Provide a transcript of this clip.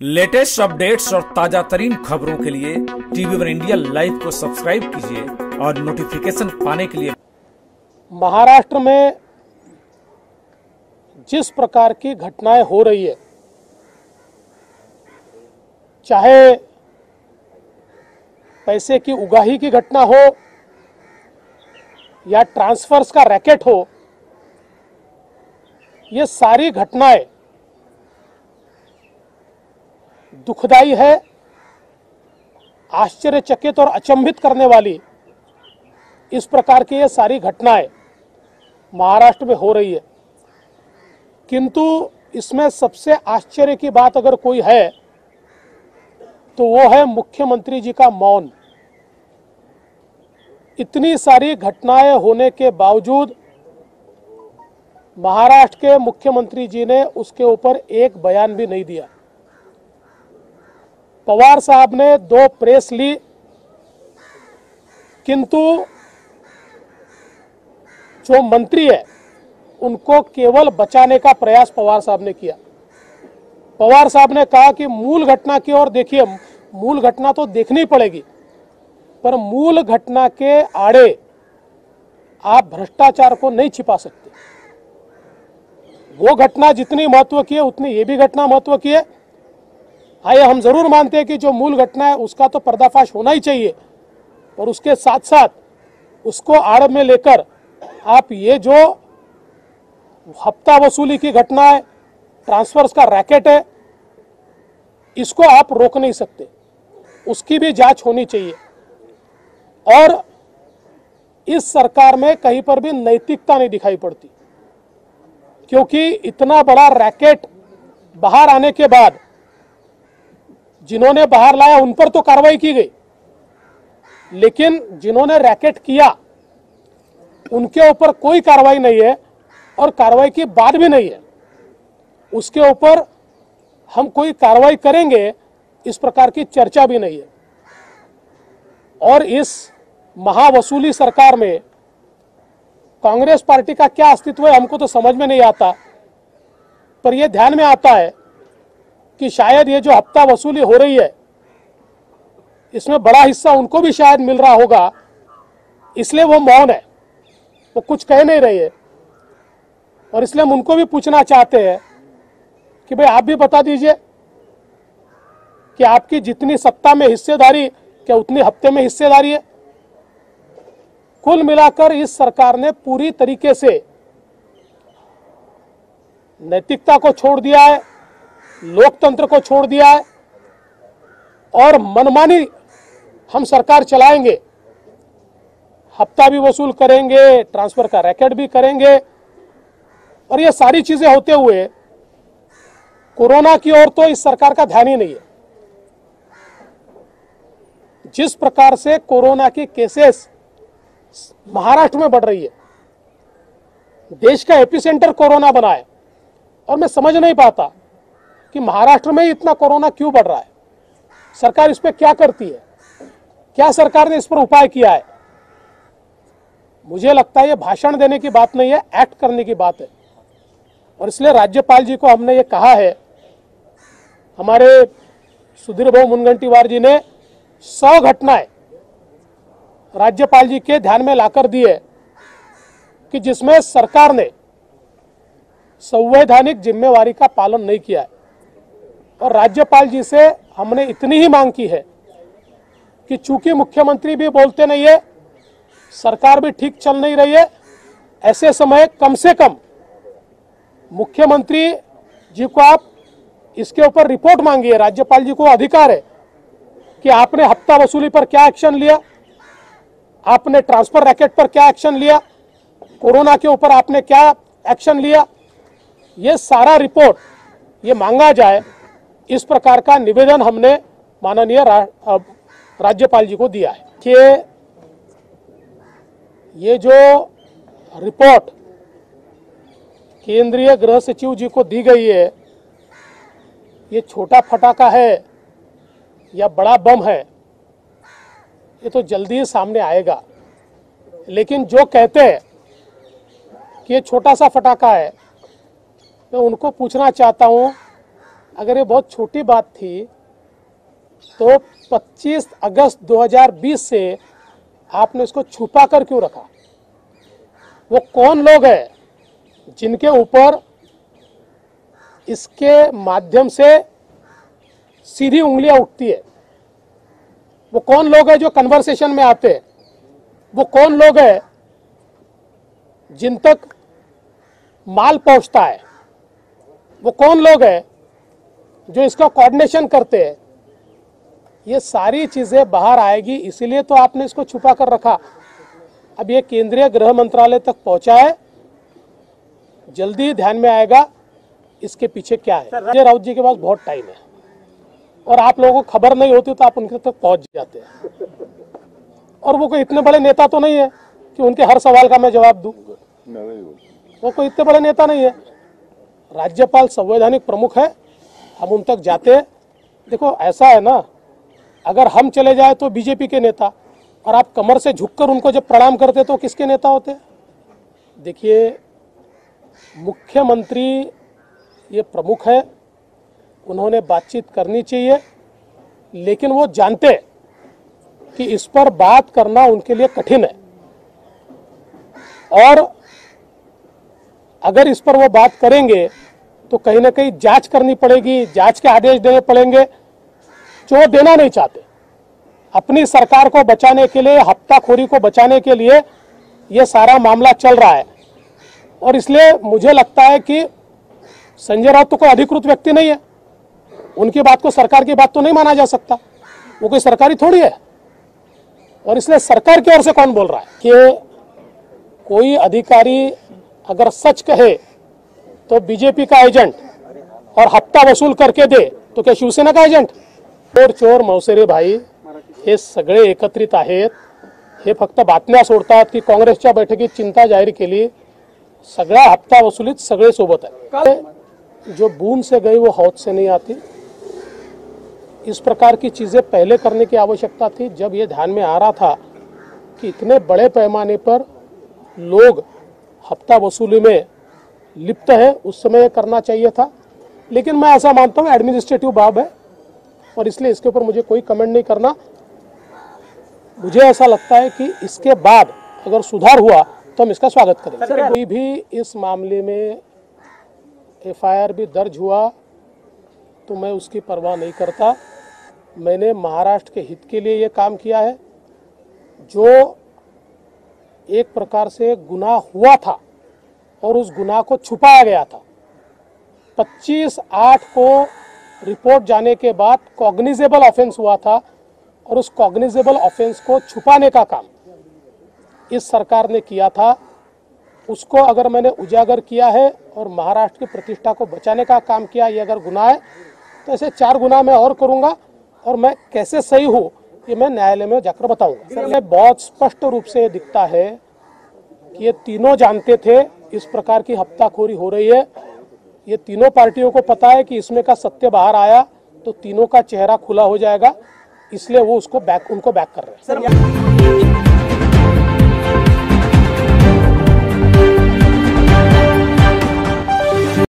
Latest updates और ताज़ा तरीन खबरों के लिए टीवी वन इंडिया लाइव को सब्सक्राइब कीजिए और नोटिफिकेशन पाने के लिए महाराष्ट्र में जिस प्रकार की घटनाएँ हो रही है, चाहे पैसे की उगाही की घटना हो या ट्रांसफर्स का रैकेट हो, ये सारी घटनाएँ दुखदाई है, आश्चर्यचकित और अचंभित करने वाली इस प्रकार की ये सारी घटनाएँ महाराष्ट्र में हो रही है। किंतु इसमें सबसे आश्चर्य की बात अगर कोई है तो वो है मुख्यमंत्री जी का मौन। इतनी सारी घटनाएँ होने के बावजूद महाराष्ट्र के मुख्यमंत्री जी ने उसके ऊपर एक बयान भी नहीं दिया। पवार साहब ने दो प्रेस ली, किंतु जो मंत्री है, उनको केवल बचाने का प्रयास पवार साहब ने किया। पवार साहब ने कहा कि मूल घटना की ओर देखिए, मूल घटना तो देखनी पड़ेगी, पर मूल घटना के आड़े आप भ्रष्टाचार को नहीं छिपा सकते। वो घटना जितनी महत्व की है, उतनी ये भी घटना महत्व की है आइए हम ज़रूर मानते हैं कि जो मूल घटना है, उसका तो पर्दाफाश होना ही चाहिए। और उसके साथ साथ उसको आड़ में लेकर आप ये जो हफ़्ता वसूली की घटना है, ट्रांसफर्स का रैकेट है, इसको आप रोक नहीं सकते। उसकी भी जाँच होनी चाहिए। और इस सरकार में कहीं पर भी नैतिकता नहीं दिखाई पड़ती, क्योंकि इतना बड़ा रैकेट बाहर आने के बाद जिन्होंने बाहर लाया, उन पर तो कार्रवाई की गई। लेकिन जिन्होंने रैकेट किया, उनके ऊपर कोई कार्रवाई नहीं है और कार्रवाई की बात भी नहीं है। उसके ऊपर हम कोई कार्रवाई करेंगे, इस प्रकार की चर्चा भी नहीं है। और इस महावसूली सरकार में कांग्रेस पार्टी का क्या अस्तित्व है, हमको तो समझ में नहीं आता, पर यह ध्यान में आता है कि शायद ये जो हफ़्ता वसूली हो रही है, इसमें बड़ा हिस्सा उनको भी शायद मिल रहा होगा, इसलिए वो मौन है। वो कुछ कह नहीं रही है। और इसलिए हम उनको भी पूछना चाहते हैं कि भाई आप भी बता दीजिए कि आपकी जितनी सत्ता में हिस्सेदारी, क्या उतनी हफ़्ते में हिस्सेदारी है? कुल मिलाकर इस सरकार ने पूरी तरीके से नैतिकता को छोड़ दिया है। लोकतंत्र को छोड़ दिया है और मनमानी हम सरकार चलाएँगे। हफ़्ता भी वसूल करेंगे, ट्रांसफ़र का रैकेट भी करेंगे। और ये सारी चीज़ें होते हुए कोरोना की ओर तो इस सरकार का ध्यान ही नहीं है। जिस प्रकार से कोरोना की केसेस महाराष्ट्र में बढ़ रही है, देश का एपिसेंटर कोरोना बना है, और मैं समझ नहीं पाता कि महाराष्ट्र में इतना कोरोना क्यों बढ़ रहा है? सरकार इस पर क्या करती है? क्या सरकार ने इस पर उपाय किया है? मुझे लगता है ये भाषण देने की बात नहीं है एक्ट करने की बात है। और इसलिए राज्यपाल जी को हमने ये कहा है, हमारे सुधीर भाऊ मुनगंटीवार जी ने सौ घटनाएँ राज्यपाल जी के ध्यान में लाकर दी है कि जिसमें सरकार ने संवैधानिक जिम्मेवारी का पालन नहीं किया है। और राज्यपाल जी से हमने इतनी ही मांग की है कि चूँकि मुख्यमंत्री भी बोलते नहीं है, सरकार भी ठीक चल नहीं रही है, ऐसे समय कम से कम मुख्यमंत्री जी को आप इसके ऊपर रिपोर्ट मांगिए, राज्यपाल जी को अधिकार है कि आपने हफ़्ता वसूली पर क्या एक्शन लिया, आपने ट्रांसफ़र रैकेट पर क्या एक्शन लिया, कोरोना के ऊपर आपने क्या एक्शन लिया, ये सारा रिपोर्ट ये मांगा जाए इस प्रकार का निवेदन हमने माननीय रा, राज्यपाल जी को दिया है कि ये जो रिपोर्ट केंद्रीय गृह सचिव जी को दी गई है ये छोटा फटाका है या बड़ा बम है ये तो जल्दी ही सामने आएगा। लेकिन जो कहते हैं कि ये छोटा सा फटाका है मैं उनको पूछना चाहता हूँ अगर ये बहुत छोटी बात थी तो 25 अगस्त 2020 से आपने इसको छुपा कर क्यों रखा? वो कौन लोग हैं जिनके ऊपर इसके माध्यम से सीधी उंगलियाँ उठती है? वो कौन लोग हैं जो कन्वर्सेशन में आते हैं? वो कौन लोग हैं जिन तक माल पहुँचता है? वो कौन लोग हैं जो इसका कोऑर्डिनेशन करते हैं ये सारी चीज़ें बाहर आएगी इसीलिए तो आपने इसको छुपा कर रखा। अब ये केंद्रीय गृह मंत्रालय तक पहुँचा है जल्दी ध्यान में आएगा इसके पीछे क्या है। संजय राउत जी के पास बहुत टाइम है और आप लोगों को खबर नहीं होती तो आप उनके तक पहुँच जाते हैं। और वो कोई इतने बड़े नेता तो नहीं है कि उनके हर सवाल का मैं जवाब दूँ। वो कोई इतने बड़े नेता नहीं है। राज्यपाल संवैधानिक प्रमुख है हम उन तक जाते देखो, ऐसा है ना, अगर हम चले जाए तो बीजेपी के नेता, और आप कमर से झुककर उनको जब प्रणाम करते तो किसके नेता होते देखिए, मुख्यमंत्री ये प्रमुख है, उन्होंने बातचीत करनी चाहिए, लेकिन वो जानते कि इस पर बात करना उनके लिए कठिन है। और अगर इस पर वो बात करेंगे तो कहीं ना कहीं जाँच करनी पड़ेगी, जाँच के आदेश देने पड़ेंगे। जो देना नहीं चाहते। अपनी सरकार को बचाने के लिए हफ्ताखोरी को बचाने के लिए ये सारा मामला चल रहा है। और इसलिए मुझे लगता है कि संजय राउत तो कोई अधिकृत व्यक्ति नहीं है। उनकी बात को सरकार की बात तो नहीं माना जा सकता। वो कोई सरकारी थोड़ी है। और इसलिए सरकार की ओर से कौन बोल रहा है? कि कोई अधिकारी अगर सच कहे तो बीजेपी का एजेंट और हफ़्ता वसूल करके दे तो क्या शिवसेना का एजेंट? चोर चोर मौसेरे भाई हे सगळे एकत्रित आहेत. हे फक्त बातम्या सोडतात की काँग्रेसच्या बैठकीत चिंता जाहीर केली. सगळ्या हप्ता वसुलीत सगळे सोबत आहे जो बूंद से गई वो हौद से नहीं आती. इस प्रकार की चीज़ें पहले करने की आवश्यकता थी. जब ये ध्यान में आ रहा था कि इतने बड़े पैमाने पर लोग हफ़्ता वसूली में लिप्त है उस समय करना चाहिए था। लेकिन मैं ऐसा मानता हूँ एडमिनिस्ट्रेटिव बाब है और इसलिए इसके ऊपर मुझे कोई कमेंट नहीं करना। मुझे ऐसा लगता है कि इसके बाद अगर सुधार हुआ तो हम इसका स्वागत करेंगे। कोई भी इस मामले में एफआईआर भी दर्ज हुआ तो मैं उसकी परवाह नहीं करता। मैंने महाराष्ट्र के हित के लिए ये काम किया है। जो एक प्रकार से गुनाह हुआ था और उस गुनाह को छुपाया गया था। 25 आठ को रिपोर्ट जाने के बाद कॉग्निजेबल ऑफेंस हुआ था और उस कॉग्निजेबल ऑफेंस को छुपाने का काम इस सरकार ने किया था। उसको अगर मैंने उजागर किया है और महाराष्ट्र की प्रतिष्ठा को बचाने का काम किया, ये अगर गुनाह है तो ऐसे चार गुना मैं और करूँगा और मैं कैसे सही हूँ, ये मैं न्यायालय में जाकर बताऊँगा। बहुत स्पष्ट रूप से दिखता है कि ये तीनों जानते थे, इस प्रकार की हफ्ताखोरी हो रही है। ये तीनों पार्टियों को पता है कि इसमें का सत्य बाहर आया तो तीनों का चेहरा खुला हो जाएगा, इसलिए वो उसको बैक उनको बैक कर रहे हैं।